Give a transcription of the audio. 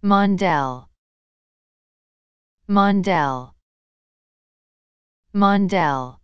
Mondel Mondel Mondel